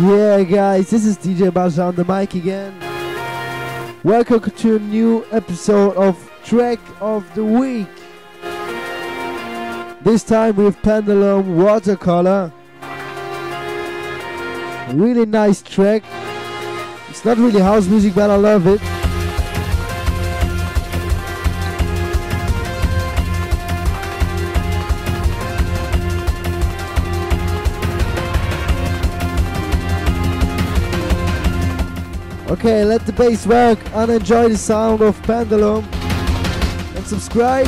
Yeah, guys, this is DJ Bascha on the mic again. Welcome to a new episode of Track of the Week. This time with Pendulum Watercolor. Really nice track. It's not really house music, but I love it. Okay, let the bass work and enjoy the sound of Pendulum. And subscribe.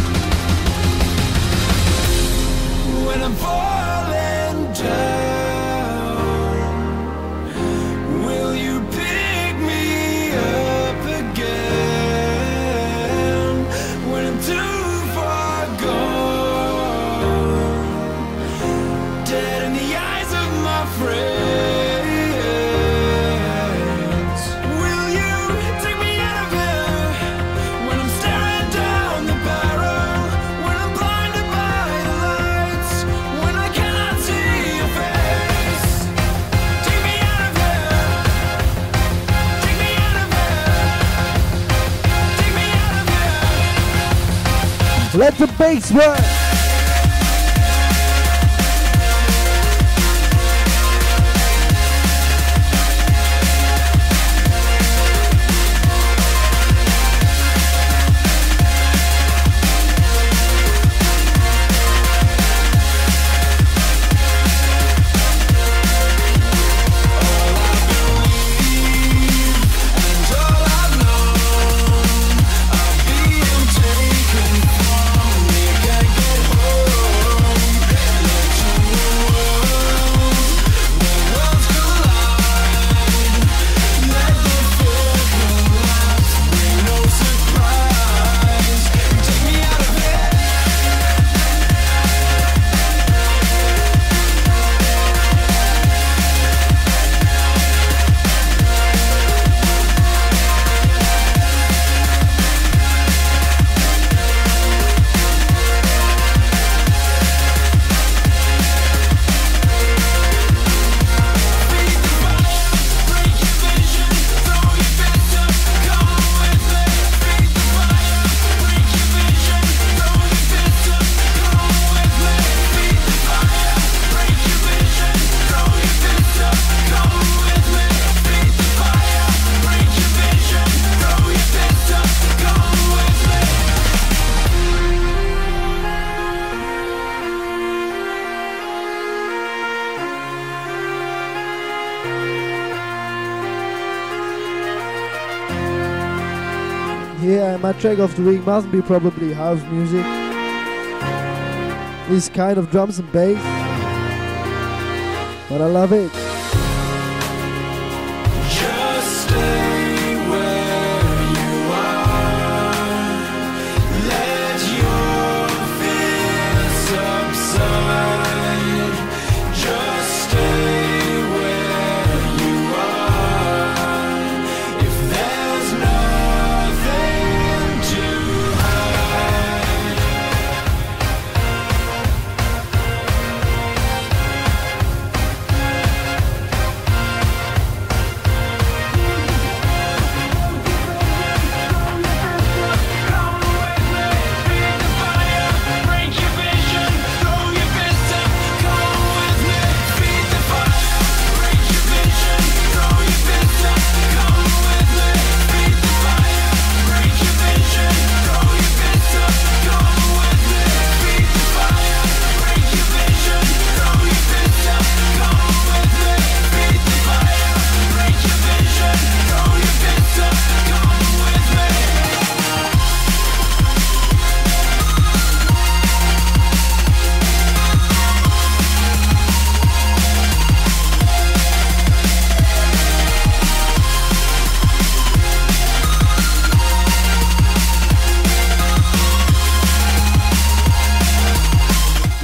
Let the bass work. Yeah, my track of the week must be probably house music. This kind of drums and bass. But I love it.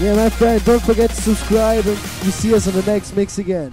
Yeah, my friend, don't forget to subscribe and you see us on the next mix again.